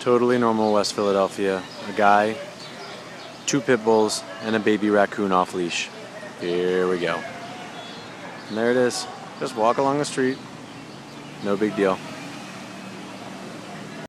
Totally normal West Philadelphia. A guy, two pit bulls, and a baby raccoon off leash. Here we go. And there it is. Just walk along the street. No big deal.